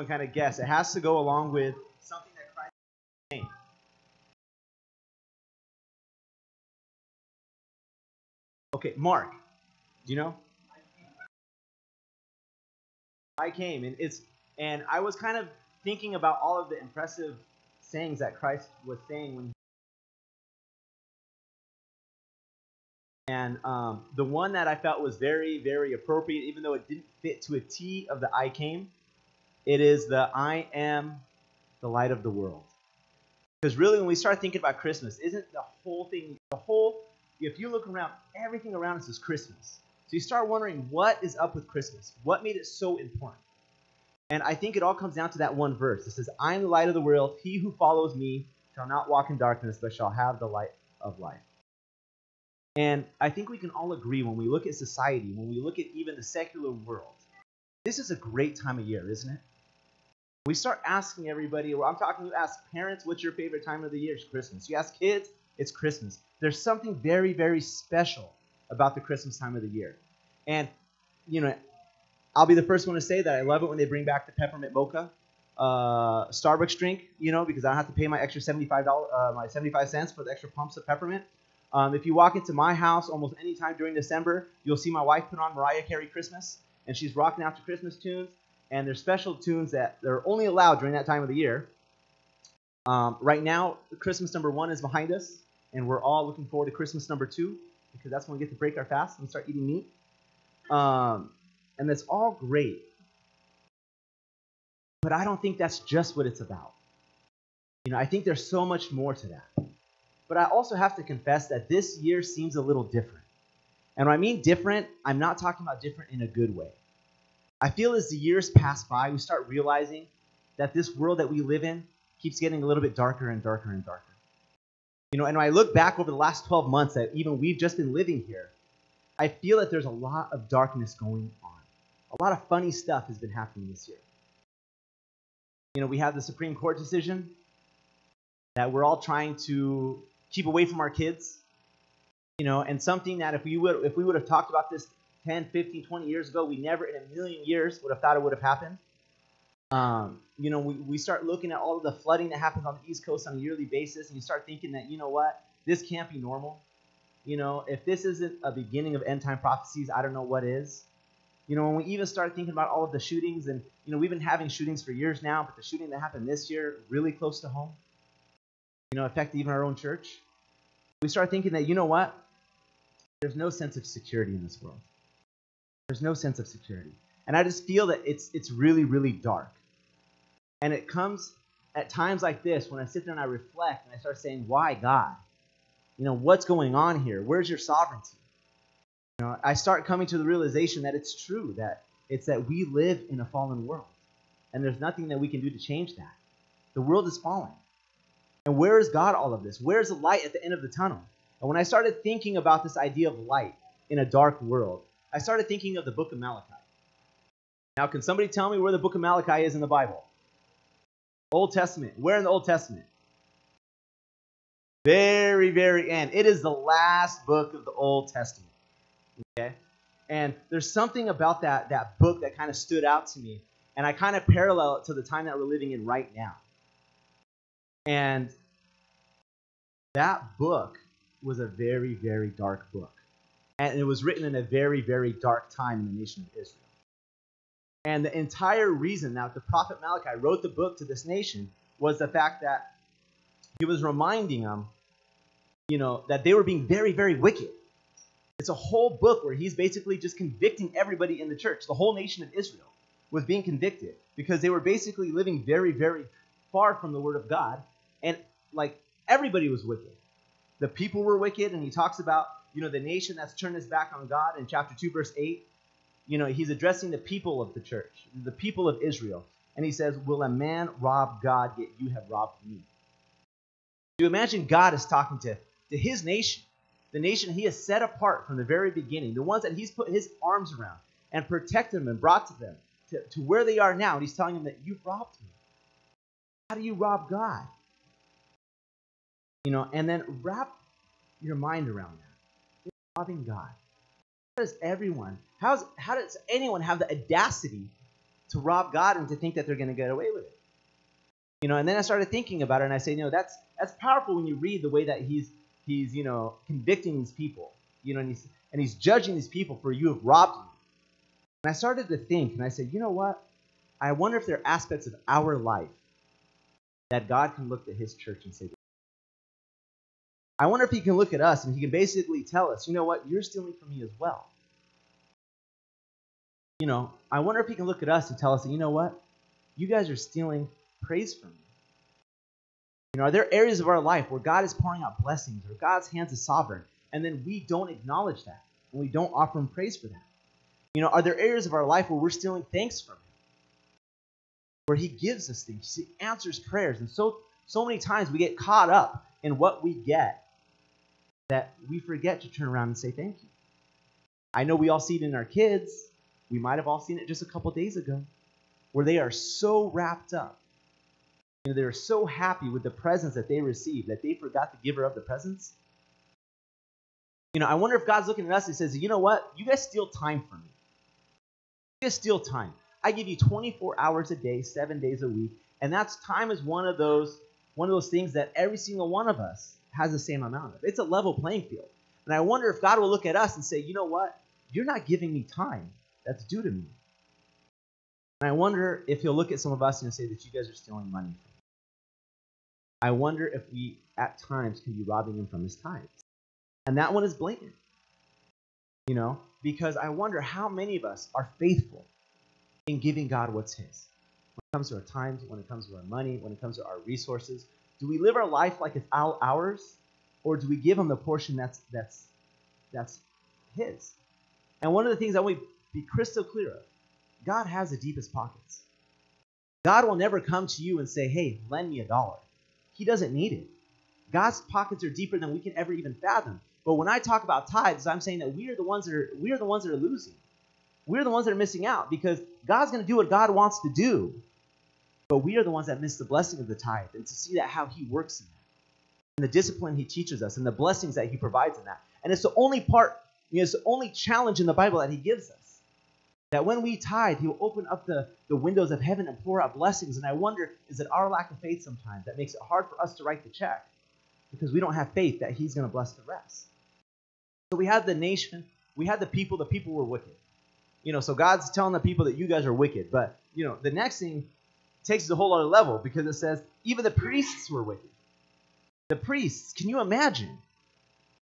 Anyone kind of guess? It has to go along with something that Christ is saying. Okay, Mark. Do you know? I came, and it's and I was kind of thinking about all of the impressive sayings that Christ was saying when. And um, the one that I felt was very, very appropriate, even though it didn't fit to a T of the I came, it is the I am the light of the world. Because really, when we start thinking about Christmas, isn't the whole thing, the whole, if you look around, everything around us is Christmas. So you start wondering, what is up with Christmas? What made it so important? And I think it all comes down to that one verse. It says, I am the light of the world. He who follows me shall not walk in darkness, but shall have the light of life. And I think we can all agree when we look at society, when we look at even the secular world, this is a great time of year, isn't it? We start asking everybody, well, I'm talking, you ask parents, what's your favorite time of the year? It's Christmas. You ask kids, it's Christmas. There's something very, very special about the Christmas time of the year. And, you know, I'll be the first one to say that I love it when they bring back the peppermint mocha uh, Starbucks drink, you know, because I don't have to pay my extra $75, uh, my 75 cents for the extra pumps of peppermint. Um, if you walk into my house almost any time during December, you'll see my wife put on Mariah Carey Christmas, and she's rocking out to Christmas tunes. And there's special tunes that they're only allowed during that time of the year. Um, right now, Christmas number one is behind us, and we're all looking forward to Christmas number two because that's when we get to break our fast and start eating meat. Um, and that's all great. But I don't think that's just what it's about. You know, I think there's so much more to that. But I also have to confess that this year seems a little different. And when I mean different, I'm not talking about different in a good way. I feel as the years pass by, we start realizing that this world that we live in keeps getting a little bit darker and darker and darker. You know, and when I look back over the last 12 months that even we've just been living here, I feel that there's a lot of darkness going on. A lot of funny stuff has been happening this year. You know, we have the Supreme Court decision that we're all trying to keep away from our kids. You know, and something that if we would if we would have talked about this 10, 15, 20 years ago, we never in a million years would have thought it would have happened. Um, you know, we, we start looking at all of the flooding that happens on the East Coast on a yearly basis, and you start thinking that, you know what, this can't be normal. You know, if this isn't a beginning of end time prophecies, I don't know what is. You know, when we even start thinking about all of the shootings, and, you know, we've been having shootings for years now, but the shooting that happened this year, really close to home, you know, affected even our own church. We start thinking that, you know what? There's no sense of security in this world. There's no sense of security. And I just feel that it's, it's really, really dark. And it comes at times like this when I sit there and I reflect and I start saying, why God? You know, what's going on here? Where's your sovereignty? You know, I start coming to the realization that it's true that it's that we live in a fallen world, and there's nothing that we can do to change that. The world is falling. And where is God all of this? Where's the light at the end of the tunnel? And when I started thinking about this idea of light in a dark world, I started thinking of the book of Malachi. Now, can somebody tell me where the book of Malachi is in the Bible? Old Testament. Where in the Old Testament? Very, very end. It is the last book of the Old Testament. Okay? And there's something about that, that book that kind of stood out to me. And I kind of parallel it to the time that we're living in right now. And that book was a very, very dark book. And it was written in a very, very dark time in the nation of Israel. And the entire reason that the prophet Malachi wrote the book to this nation was the fact that he was reminding them, you know, that they were being very, very wicked. It's a whole book where he's basically just convicting everybody in the church. The whole nation of Israel was being convicted because they were basically living very, very far from the word of God. And like everybody was wicked. The people were wicked, and he talks about, you know, the nation that's turned its back on God in chapter 2, verse 8. You know, he's addressing the people of the church, the people of Israel. And he says, Will a man rob God, yet you have robbed me? You imagine God is talking to, to his nation the nation he has set apart from the very beginning, the ones that he's put his arms around and protected them and brought to them to, to where they are now. And he's telling them that you've robbed me. How do you rob God? You know, and then wrap your mind around that. Robbing God. How does everyone, how's, how does anyone have the audacity to rob God and to think that they're going to get away with it. You know, and then I started thinking about it, and I say, you know, that's that's powerful when you read the way that he's he's you know convicting these people, you know, and he's and he's judging these people for you have robbed me. And I started to think, and I said, you know what? I wonder if there are aspects of our life that God can look at His church and say, I wonder if He can look at us and He can basically tell us, you know what? You're stealing from me as well. You know, I wonder if He can look at us and tell us, you know what? You guys are stealing praise from me. You know, are there areas of our life where God is pouring out blessings or God's hands is sovereign, and then we don't acknowledge that and we don't offer Him praise for that? You know, are there areas of our life where we're stealing thanks from Him? Where He gives us things, He answers prayers. And so, so many times we get caught up in what we get that we forget to turn around and say thank you. I know we all see it in our kids. We might have all seen it just a couple days ago, where they are so wrapped up. You know, they're so happy with the presents that they received that they forgot the giver of the presents. You know, I wonder if God's looking at us and says, you know what? You guys steal time from me. You guys steal time. I give you 24 hours a day, seven days a week, and that's time is one of those one of those things that every single one of us has the same amount of. It's a level playing field. And I wonder if God will look at us and say, you know what? You're not giving me time that's due to me. And I wonder if he'll look at some of us and say that you guys are stealing money. I wonder if we at times can be robbing him from his tithes. And that one is blatant. You know, because I wonder how many of us are faithful in giving God what's His. When it comes to our times, when it comes to our money, when it comes to our resources, do we live our life like it's all ours, or do we give Him the portion that's that's that's His? And one of the things I want to be crystal clear of, God has the deepest pockets. God will never come to you and say, "Hey, lend me a dollar." He doesn't need it. God's pockets are deeper than we can ever even fathom. But when I talk about tithes, I'm saying that we are the ones that are we are the ones that are losing. We're the ones that are missing out because God's going to do what God wants to do. But we are the ones that miss the blessing of the tithe and to see that how he works in that. And the discipline he teaches us and the blessings that he provides in that. And it's the only part, you know, it's the only challenge in the Bible that he gives us. That when we tithe, he will open up the, the windows of heaven and pour out blessings. And I wonder, is it our lack of faith sometimes that makes it hard for us to write the check? Because we don't have faith that he's going to bless the rest. So we had the nation, we had the people, the people were wicked. You know, so God's telling the people that you guys are wicked. But, you know, the next thing takes it a whole other level because it says even the priests were wicked. The priests, can you imagine?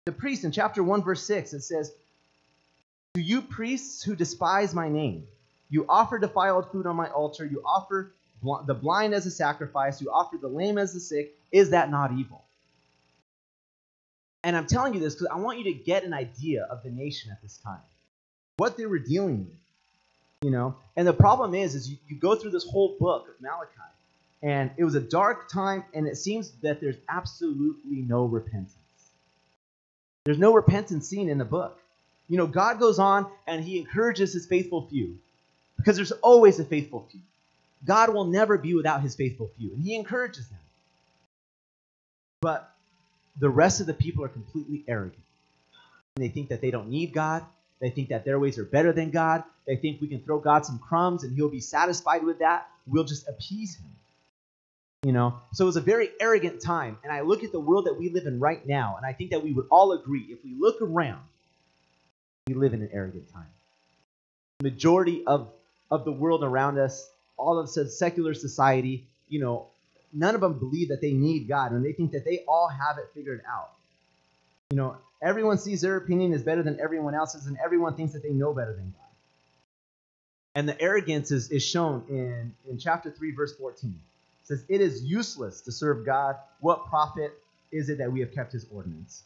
The priests in chapter 1, verse 6, it says, To you priests who despise my name, you offer defiled food on my altar, you offer bl- the blind as a sacrifice, you offer the lame as the sick. Is that not evil? And I'm telling you this because I want you to get an idea of the nation at this time, what they were dealing with. You know, and the problem is, is you, you go through this whole book of Malachi, and it was a dark time, and it seems that there's absolutely no repentance. There's no repentance seen in the book. You know, God goes on and he encourages his faithful few because there's always a faithful few. God will never be without his faithful few, and he encourages them. But the rest of the people are completely arrogant. And they think that they don't need God. They think that their ways are better than God. They think we can throw God some crumbs and he'll be satisfied with that. We'll just appease him. You know, so it was a very arrogant time. And I look at the world that we live in right now, and I think that we would all agree if we look around, we live in an arrogant time. The majority of, of the world around us, all of secular society, you know, none of them believe that they need God and they think that they all have it figured out. You know, everyone sees their opinion is better than everyone else's, and everyone thinks that they know better than God. And the arrogance is, is shown in, in chapter 3, verse 14. It says, It is useless to serve God. What profit is it that we have kept his ordinance?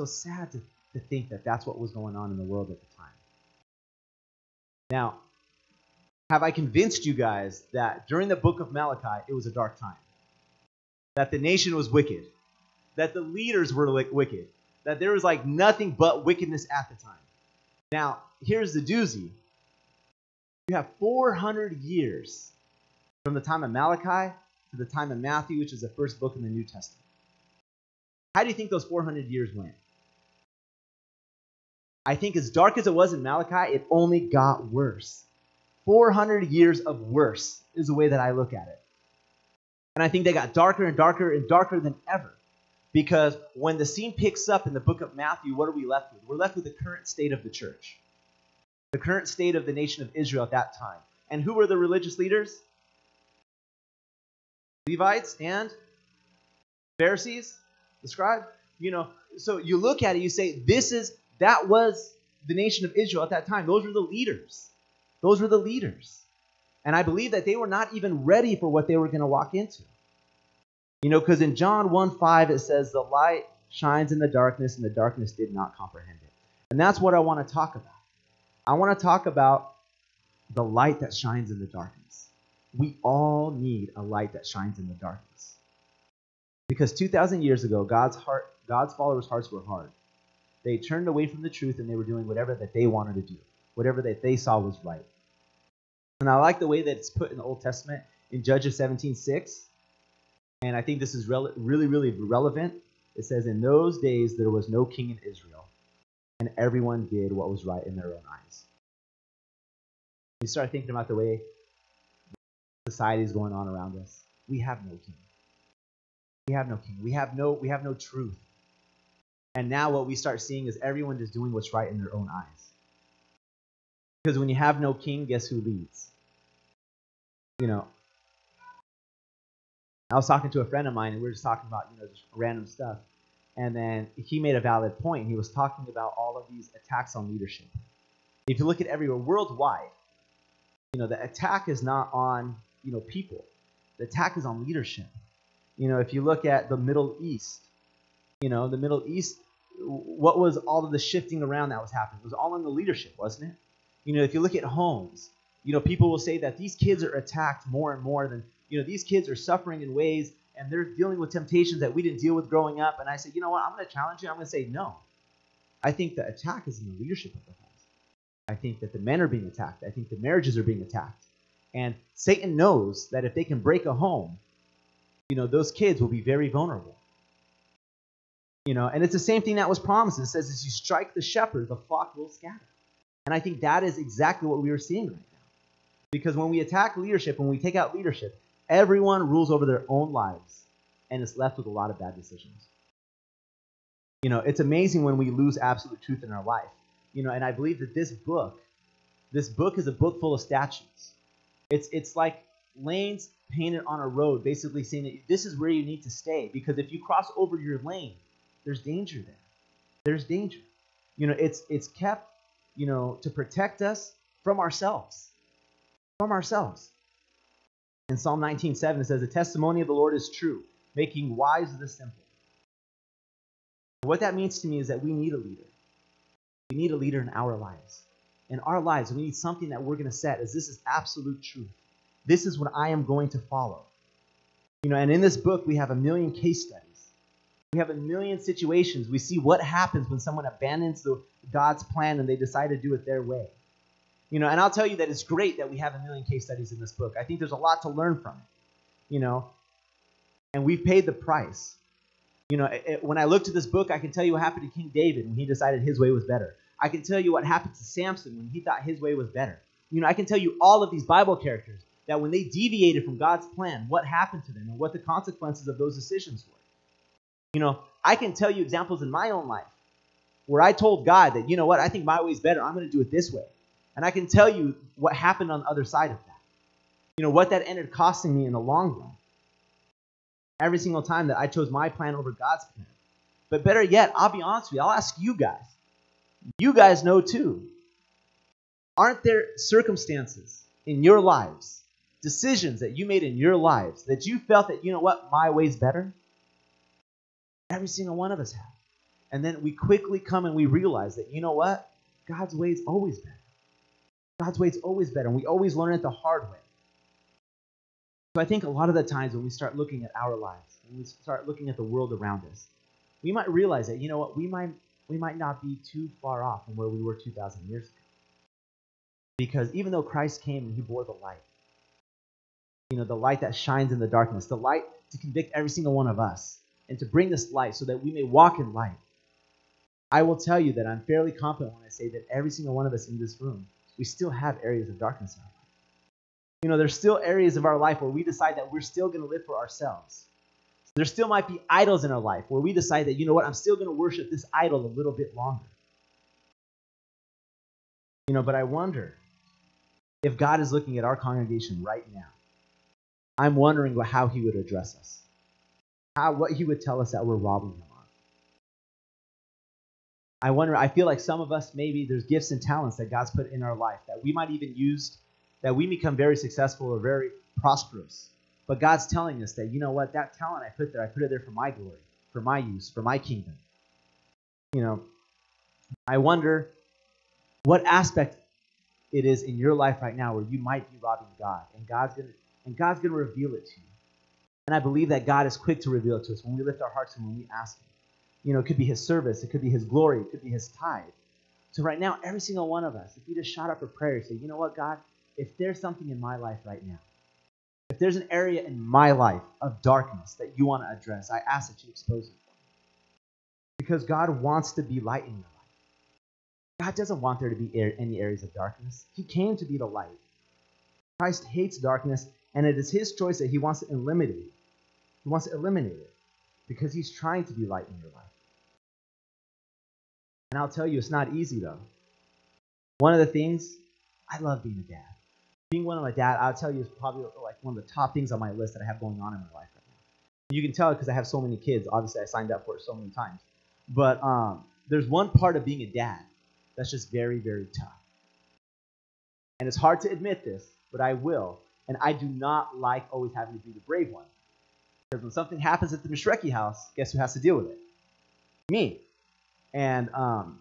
So sad to, to think that that's what was going on in the world at the time. Now, have I convinced you guys that during the book of Malachi, it was a dark time? That the nation was wicked, that the leaders were wicked, that there was like nothing but wickedness at the time. Now, here's the doozy you have 400 years from the time of Malachi to the time of Matthew, which is the first book in the New Testament. How do you think those 400 years went? I think as dark as it was in Malachi, it only got worse. 400 years of worse is the way that I look at it. And I think they got darker and darker and darker than ever. Because when the scene picks up in the book of Matthew, what are we left with? We're left with the current state of the church, the current state of the nation of Israel at that time. And who were the religious leaders? Levites and Pharisees, the scribe. You know, so you look at it, you say, this is, that was the nation of Israel at that time. Those were the leaders. Those were the leaders. And I believe that they were not even ready for what they were going to walk into. You know, because in John 1 5, it says, The light shines in the darkness, and the darkness did not comprehend it. And that's what I want to talk about. I want to talk about the light that shines in the darkness. We all need a light that shines in the darkness. Because 2,000 years ago, God's heart, God's followers' hearts were hard. They turned away from the truth and they were doing whatever that they wanted to do, whatever that they saw was right. And I like the way that it's put in the Old Testament in Judges 17:6. And I think this is really, really relevant. It says, In those days there was no king in Israel, and everyone did what was right in their own eyes. You start thinking about the way society is going on around us. We have no king. We have no king. We have no, we have no truth. And now what we start seeing is everyone just doing what's right in their own eyes. Because when you have no king, guess who leads? You know, I was talking to a friend of mine, and we were just talking about you know just random stuff, and then he made a valid point. He was talking about all of these attacks on leadership. If you look at everywhere worldwide, you know the attack is not on you know people. The attack is on leadership. You know, if you look at the Middle East, you know, the Middle East, what was all of the shifting around that was happening? It was all in the leadership, wasn't it? You know, if you look at homes, you know, people will say that these kids are attacked more and more than, you know, these kids are suffering in ways and they're dealing with temptations that we didn't deal with growing up. And I said, you know what? I'm going to challenge you. I'm going to say no. I think the attack is in the leadership of the house. I think that the men are being attacked. I think the marriages are being attacked. And Satan knows that if they can break a home, you know, those kids will be very vulnerable. You know, and it's the same thing that was promised. It says, as you strike the shepherd, the flock will scatter. And I think that is exactly what we are seeing right now. Because when we attack leadership, when we take out leadership, everyone rules over their own lives and is left with a lot of bad decisions. You know, it's amazing when we lose absolute truth in our life. You know, and I believe that this book, this book is a book full of statutes. It's it's like lanes painted on a road, basically saying that this is where you need to stay. Because if you cross over your lane, there's danger there. There's danger. You know, it's it's kept you know, to protect us from ourselves. From ourselves. In Psalm 19:7 it says, "The testimony of the Lord is true, making wise the simple." What that means to me is that we need a leader. We need a leader in our lives. In our lives, we need something that we're going to set as this is absolute truth. This is what I am going to follow. You know, and in this book we have a million case studies we have a million situations. We see what happens when someone abandons the, God's plan and they decide to do it their way. You know, and I'll tell you that it's great that we have a million case studies in this book. I think there's a lot to learn from it. You know, and we've paid the price. You know, it, when I looked at this book, I can tell you what happened to King David when he decided his way was better. I can tell you what happened to Samson when he thought his way was better. You know, I can tell you all of these Bible characters that when they deviated from God's plan, what happened to them and what the consequences of those decisions were. You know, I can tell you examples in my own life where I told God that, you know what, I think my way is better. I'm going to do it this way. And I can tell you what happened on the other side of that. You know, what that ended costing me in the long run. Every single time that I chose my plan over God's plan. But better yet, I'll be honest with you, I'll ask you guys. You guys know too. Aren't there circumstances in your lives, decisions that you made in your lives, that you felt that, you know what, my way's better? Every single one of us have. And then we quickly come and we realize that, you know what? God's way is always better. God's way is always better. And we always learn it the hard way. So I think a lot of the times when we start looking at our lives, when we start looking at the world around us, we might realize that, you know what, we might we might not be too far off from where we were 2,000 years ago. Because even though Christ came and he bore the light, you know, the light that shines in the darkness, the light to convict every single one of us, and to bring this light so that we may walk in light. I will tell you that I'm fairly confident when I say that every single one of us in this room, we still have areas of darkness in our life. You know, there's still areas of our life where we decide that we're still going to live for ourselves. There still might be idols in our life where we decide that, you know what, I'm still going to worship this idol a little bit longer. You know, but I wonder if God is looking at our congregation right now. I'm wondering how he would address us. How what he would tell us that we're robbing him. I wonder, I feel like some of us maybe there's gifts and talents that God's put in our life that we might even use that we become very successful or very prosperous. But God's telling us that, you know what, that talent I put there, I put it there for my glory, for my use, for my kingdom. You know, I wonder what aspect it is in your life right now where you might be robbing God, and God's gonna and God's gonna reveal it to you. And I believe that God is quick to reveal it to us when we lift our hearts and when we ask Him. You know, it could be His service, it could be His glory, it could be His tithe. So right now, every single one of us, if you just shout up a prayer, say, you know what, God, if there's something in my life right now, if there's an area in my life of darkness that you want to address, I ask that you expose it. Because God wants to be light in your life. God doesn't want there to be any areas of darkness. He came to be the light. Christ hates darkness, and it is his choice that he wants to eliminate. He wants to eliminate it because he's trying to be light in your life. And I'll tell you, it's not easy though. One of the things, I love being a dad being one of my dad, I'll tell you, is probably like one of the top things on my list that I have going on in my life right now. You can tell because I have so many kids. Obviously, I signed up for it so many times. But um, there's one part of being a dad that's just very, very tough. And it's hard to admit this, but I will. And I do not like always having to be the brave one. Because when something happens at the Mishrecki house, guess who has to deal with it? Me. And um,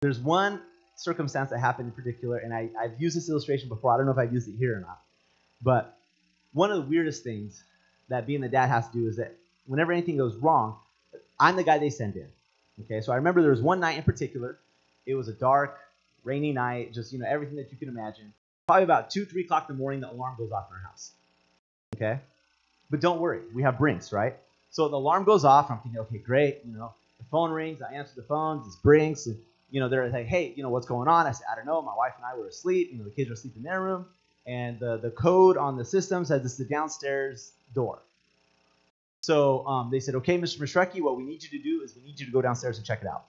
there's one circumstance that happened in particular, and I, I've used this illustration before. I don't know if I've used it here or not. But one of the weirdest things that being the dad has to do is that whenever anything goes wrong, I'm the guy they send in. Okay, so I remember there was one night in particular. It was a dark, rainy night, just you know everything that you can imagine. Probably about two, three o'clock in the morning, the alarm goes off in our house. Okay, but don't worry, we have Brinks, right? So the alarm goes off. I'm thinking, okay, great. You know, phone rings. I answer the phone. It's Brinks. And you know, they're like, hey, you know, what's going on? I said, I don't know. My wife and I were asleep. You know, the kids were asleep in their room. And the, the code on the system says it's the downstairs door. So um, they said, okay, Mr. Mishrecki, what we need you to do is we need you to go downstairs and check it out.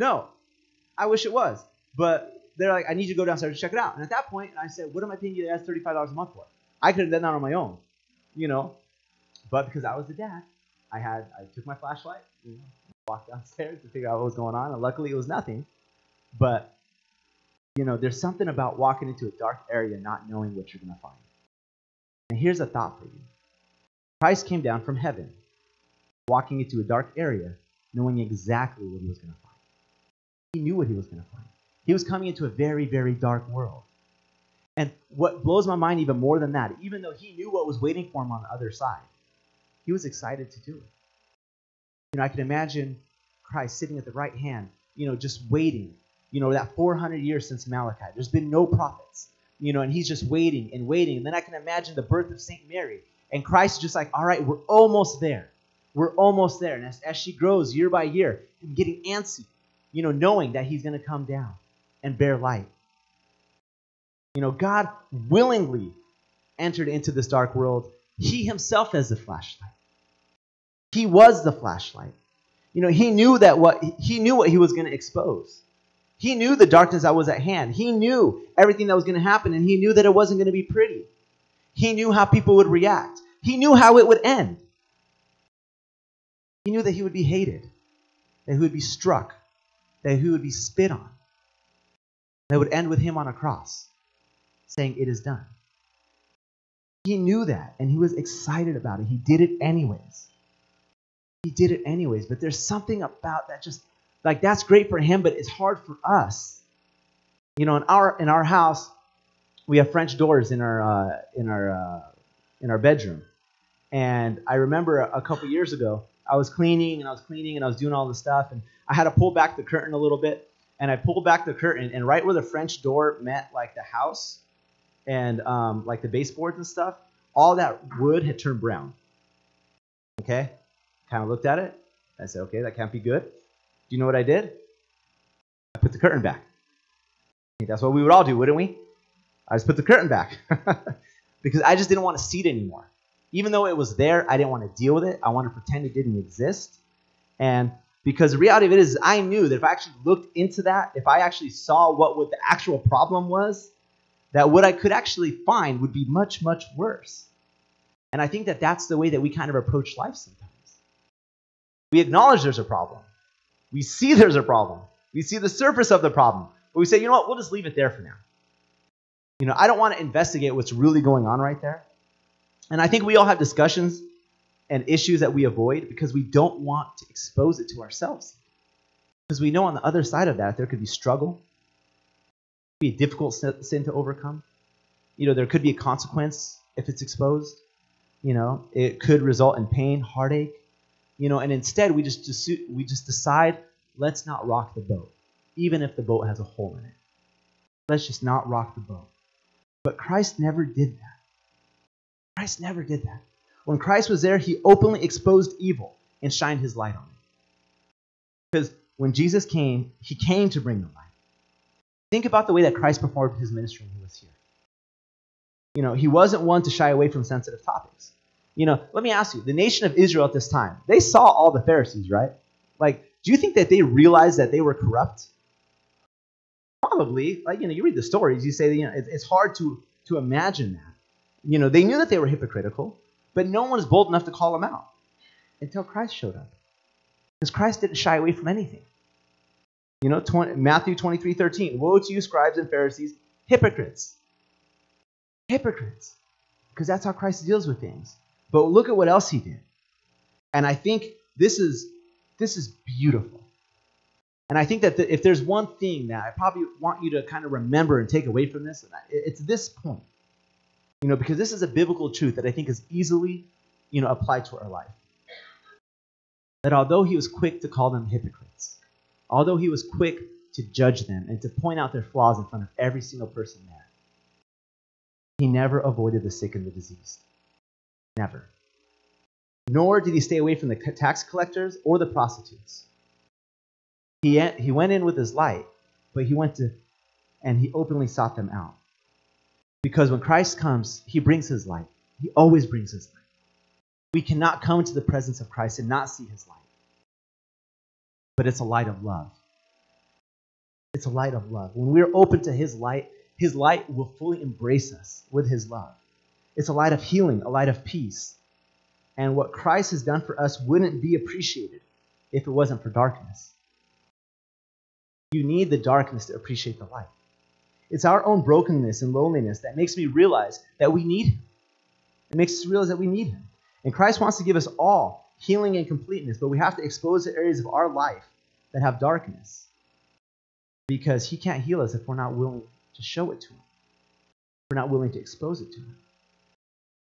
No, I wish it was. But they're like, I need you to go downstairs and check it out. And at that point, I said, what am I paying you guys $35 a month for? I could have done that on my own, you know. But because I was the dad, I had I took my flashlight, you know, walk downstairs to figure out what was going on. And luckily, it was nothing. But, you know, there's something about walking into a dark area not knowing what you're going to find. And here's a thought for you Christ came down from heaven, walking into a dark area, knowing exactly what he was going to find. He knew what he was going to find. He was coming into a very, very dark world. And what blows my mind even more than that, even though he knew what was waiting for him on the other side, he was excited to do it. You know, I can imagine Christ sitting at the right hand, you know, just waiting. You know, that 400 years since Malachi. There's been no prophets, you know, and he's just waiting and waiting. And then I can imagine the birth of St. Mary. And Christ is just like, all right, we're almost there. We're almost there. And as, as she grows year by year, and getting antsy, you know, knowing that he's going to come down and bear light. You know, God willingly entered into this dark world. He himself as the flashlight. He was the flashlight. You know, he knew that what he knew what he was going to expose. He knew the darkness that was at hand. He knew everything that was going to happen and he knew that it wasn't going to be pretty. He knew how people would react. He knew how it would end. He knew that he would be hated, that he would be struck, that he would be spit on. That would end with him on a cross saying, It is done. He knew that and he was excited about it. He did it anyways he did it anyways. But there's something about that just like that's great for him, but it's hard for us. You know, in our in our house, we have French doors in our uh, in our uh, in our bedroom. And I remember a, couple years ago, I was cleaning and I was cleaning and I was doing all this stuff, and I had to pull back the curtain a little bit. And I pulled back the curtain, and right where the French door met like the house and um, like the baseboards and stuff, all that wood had turned brown. Okay, kind of looked at it. I said, okay, that can't be good. Do you know what I did? I put the curtain back. that's what we would all do, wouldn't we? I just put the curtain back because I just didn't want to see it anymore. Even though it was there, I didn't want to deal with it. I wanted to pretend it didn't exist. And because the reality of it is, I knew that if I actually looked into that, if I actually saw what, what the actual problem was, that what I could actually find would be much, much worse. And I think that that's the way that we kind of approach life sometimes. We acknowledge there's a problem. We see there's a problem. We see the surface of the problem. But we say, you know what, we'll just leave it there for now. You know, I don't want to investigate what's really going on right there. And I think we all have discussions and issues that we avoid because we don't want to expose it to ourselves. Because we know on the other side of that, there could be struggle, be a difficult sin to overcome. You know, there could be a consequence if it's exposed. You know, it could result in pain, heartache. You know, and instead we just we just decide let's not rock the boat, even if the boat has a hole in it. Let's just not rock the boat. But Christ never did that. Christ never did that. When Christ was there, he openly exposed evil and shined his light on it. Because when Jesus came, he came to bring the light. Think about the way that Christ performed his ministry when he was here. You know, he wasn't one to shy away from sensitive topics. You know, let me ask you the nation of Israel at this time, they saw all the Pharisees, right? Like, do you think that they realized that they were corrupt? Probably. Like, you know, you read the stories, you say, you know, it's hard to, to imagine that. You know, they knew that they were hypocritical, but no one was bold enough to call them out until Christ showed up. Because Christ didn't shy away from anything. You know, 20, Matthew 23 13. Woe to you, scribes and Pharisees, hypocrites. Hypocrites. Because that's how Christ deals with things. But look at what else he did. And I think this is this is beautiful. And I think that the, if there's one thing that I probably want you to kind of remember and take away from this, it's this point. You know, because this is a biblical truth that I think is easily, you know, applied to our life. That although he was quick to call them hypocrites, although he was quick to judge them and to point out their flaws in front of every single person there, he never avoided the sick and the diseased. Never. Nor did he stay away from the tax collectors or the prostitutes. He, he went in with his light, but he went to, and he openly sought them out. Because when Christ comes, he brings his light. He always brings his light. We cannot come into the presence of Christ and not see his light. But it's a light of love. It's a light of love. When we're open to his light, his light will fully embrace us with his love. It's a light of healing, a light of peace. And what Christ has done for us wouldn't be appreciated if it wasn't for darkness. You need the darkness to appreciate the light. It's our own brokenness and loneliness that makes me realize that we need Him. It makes us realize that we need Him. And Christ wants to give us all healing and completeness, but we have to expose the areas of our life that have darkness because He can't heal us if we're not willing to show it to Him. We're not willing to expose it to Him.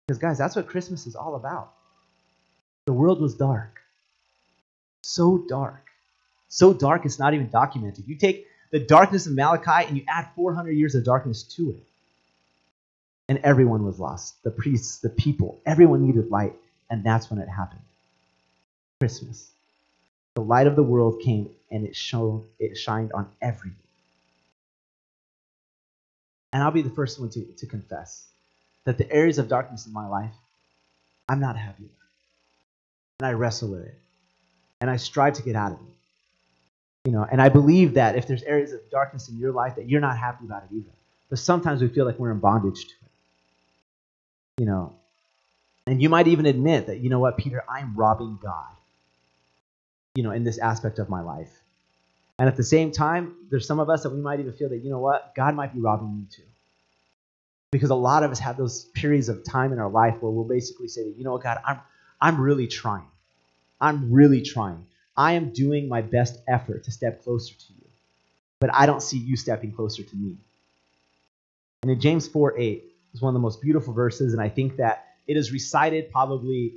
Because, guys, that's what Christmas is all about. The world was dark. So dark. So dark it's not even documented. You take the darkness of Malachi and you add 400 years of darkness to it. And everyone was lost. The priests, the people, everyone needed light. And that's when it happened. Christmas. The light of the world came and it shone, it shined on everyone. And I'll be the first one to, to confess that the areas of darkness in my life, I'm not happy with. And I wrestle with it. And I strive to get out of it. You know, and I believe that if there's areas of darkness in your life that you're not happy about it either. But sometimes we feel like we're in bondage to it. You know, and you might even admit that, you know what, Peter, I'm robbing God. You know, in this aspect of my life. And at the same time, there's some of us that we might even feel that, you know what, God might be robbing me too. Because a lot of us have those periods of time in our life where we'll basically say you know what, God, I'm I'm really trying. I'm really trying. I am doing my best effort to step closer to you, but I don't see you stepping closer to me. And in James 4 8 is one of the most beautiful verses, and I think that it is recited probably,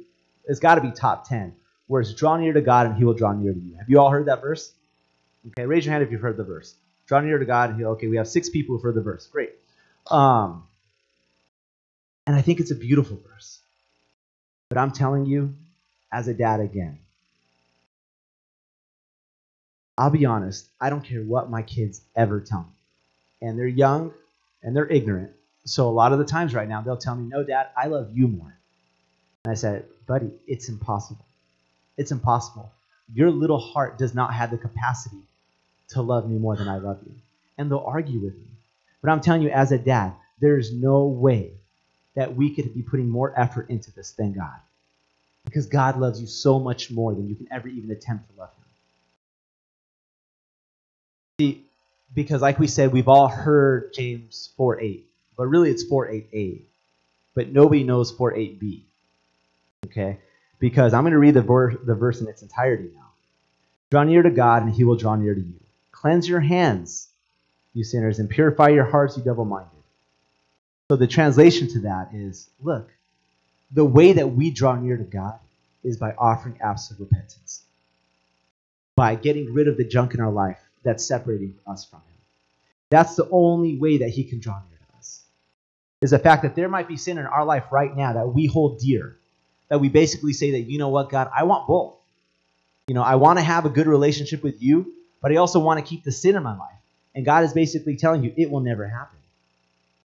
it's got to be top 10, where it's draw near to God and he will draw near to you. Have you all heard that verse? Okay, raise your hand if you've heard the verse. Draw near to God and he, okay, we have six people who've heard the verse. Great. Um, and I think it's a beautiful verse. But I'm telling you, as a dad again, I'll be honest, I don't care what my kids ever tell me. and they're young and they're ignorant. So a lot of the times right now, they'll tell me, No, dad, I love you more. And I said, Buddy, it's impossible. It's impossible. Your little heart does not have the capacity to love me more than I love you. And they'll argue with me. But I'm telling you, as a dad, there is no way that we could be putting more effort into this than God. Because God loves you so much more than you can ever even attempt to love Him. See, because like we said, we've all heard James 4 8, but really it's 4 8a. But nobody knows 4 8b. Okay? Because I'm going to read the, ver- the verse in its entirety now. Draw near to God, and He will draw near to you. Cleanse your hands, you sinners, and purify your hearts, you double minded. So the translation to that is look, the way that we draw near to God is by offering acts of repentance, by getting rid of the junk in our life that's separating us from Him. That's the only way that He can draw near to us. Is the fact that there might be sin in our life right now that we hold dear, that we basically say that, you know what, God, I want both. You know, I want to have a good relationship with you, but I also want to keep the sin in my life. And God is basically telling you it will never happen.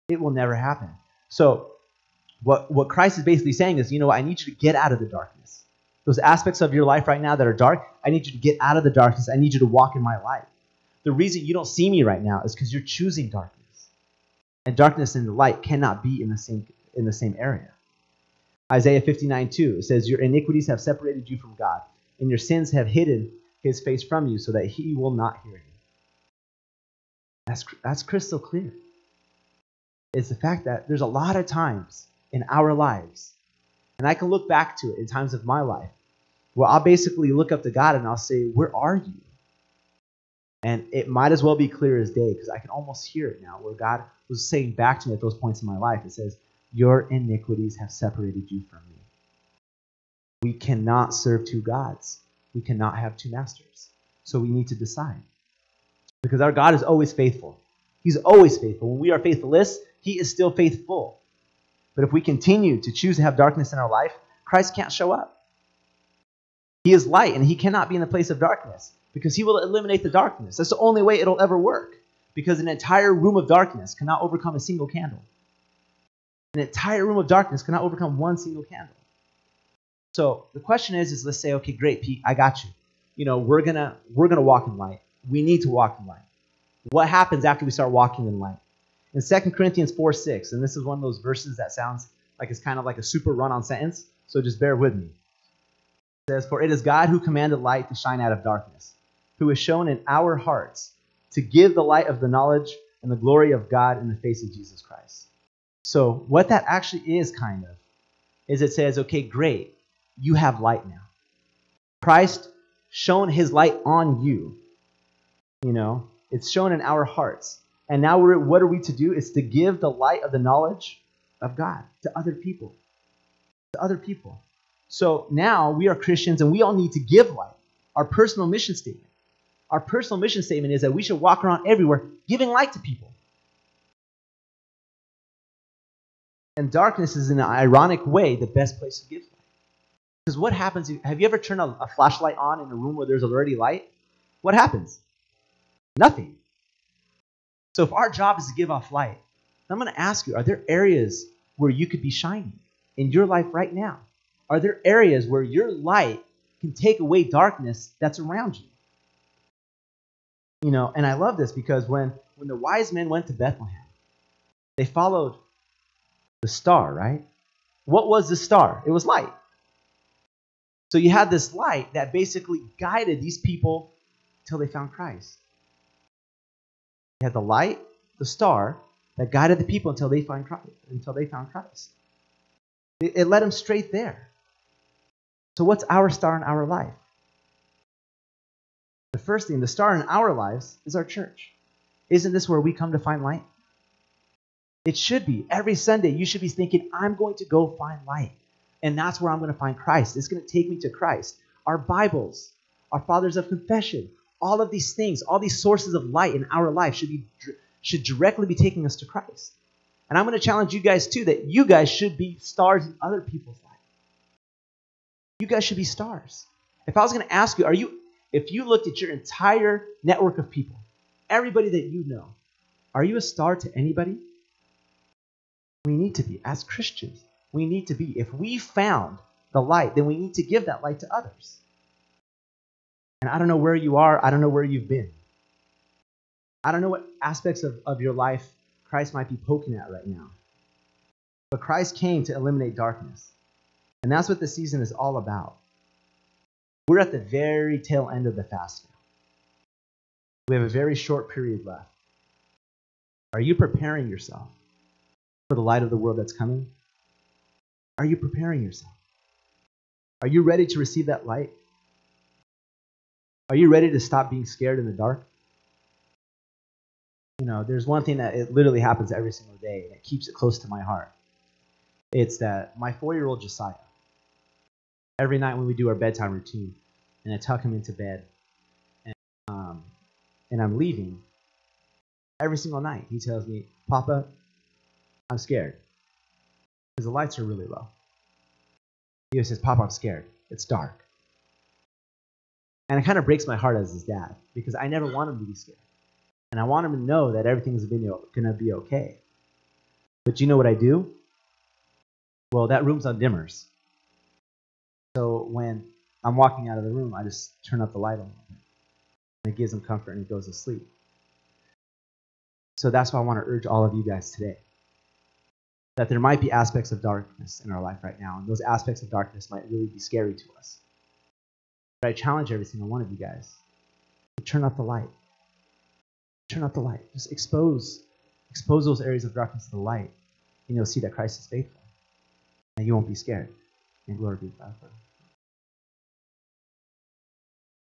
It will never happen. So, what, what Christ is basically saying is, you know I need you to get out of the darkness. Those aspects of your life right now that are dark, I need you to get out of the darkness. I need you to walk in my light. The reason you don't see me right now is because you're choosing darkness. And darkness and the light cannot be in the same in the same area. Isaiah 59 2, it says, Your iniquities have separated you from God, and your sins have hidden his face from you so that he will not hear you. That's, that's crystal clear. It's the fact that there's a lot of times in our lives, and I can look back to it in times of my life, where I'll basically look up to God and I'll say, Where are you? And it might as well be clear as day because I can almost hear it now, where God was saying back to me at those points in my life. It says, Your iniquities have separated you from me. We cannot serve two gods, we cannot have two masters. So we need to decide. Because our God is always faithful. He's always faithful. When we are faithless, He is still faithful. But if we continue to choose to have darkness in our life, Christ can't show up. He is light and He cannot be in the place of darkness because He will eliminate the darkness. That's the only way it'll ever work because an entire room of darkness cannot overcome a single candle. An entire room of darkness cannot overcome one single candle. So the question is, is let's say, okay, great, Pete, I got you. You know, we're gonna we're gonna walk in light. We need to walk in light. What happens after we start walking in light? In 2 Corinthians 4 6, and this is one of those verses that sounds like it's kind of like a super run on sentence, so just bear with me. It says, For it is God who commanded light to shine out of darkness, who has shown in our hearts to give the light of the knowledge and the glory of God in the face of Jesus Christ. So, what that actually is, kind of, is it says, okay, great, you have light now. Christ shone his light on you. You know, it's shown in our hearts. And now what are we to do? Is to give the light of the knowledge of God to other people. To other people. So now we are Christians and we all need to give light. Our personal mission statement. Our personal mission statement is that we should walk around everywhere giving light to people. And darkness is, in an ironic way, the best place to give light. Because what happens? Have you ever turned a, a flashlight on in a room where there's already light? What happens? Nothing. So if our job is to give off light, I'm going to ask you, are there areas where you could be shining in your life right now? Are there areas where your light can take away darkness that's around you? You know, and I love this because when when the wise men went to Bethlehem, they followed the star, right? What was the star? It was light. So you had this light that basically guided these people till they found Christ. Had the light, the star, that guided the people until they find Christ, until they found Christ. It, it led them straight there. So what's our star in our life? The first thing, the star in our lives is our church. Isn't this where we come to find light? It should be. Every Sunday, you should be thinking, I'm going to go find light. And that's where I'm going to find Christ. It's going to take me to Christ. Our Bibles, our fathers of confession, all of these things, all these sources of light in our life should be should directly be taking us to Christ. And I'm going to challenge you guys too that you guys should be stars in other people's lives. You guys should be stars. If I was going to ask you, are you if you looked at your entire network of people, everybody that you know, Are you a star to anybody? We need to be. As Christians, we need to be. If we found the light, then we need to give that light to others. And I don't know where you are, I don't know where you've been. I don't know what aspects of, of your life Christ might be poking at right now. But Christ came to eliminate darkness. And that's what the season is all about. We're at the very tail end of the fast now. We have a very short period left. Are you preparing yourself for the light of the world that's coming? Are you preparing yourself? Are you ready to receive that light? Are you ready to stop being scared in the dark? You know, there's one thing that it literally happens every single day, and it keeps it close to my heart. It's that my four year old Josiah, every night when we do our bedtime routine, and I tuck him into bed, and, um, and I'm leaving, every single night he tells me, Papa, I'm scared. Because the lights are really low. He says, Papa, I'm scared. It's dark. And it kind of breaks my heart as his dad because I never want him to be scared. And I want him to know that everything's going to be okay. But you know what I do? Well, that room's on dimmers. So when I'm walking out of the room, I just turn up the light a little bit. And it gives him comfort and he goes to sleep. So that's why I want to urge all of you guys today that there might be aspects of darkness in our life right now, and those aspects of darkness might really be scary to us. I challenge every single one of you guys turn up the light. Turn up the light. Just expose, expose those areas of darkness to the light, and you'll see that Christ is faithful, and you won't be scared. And glory be to God.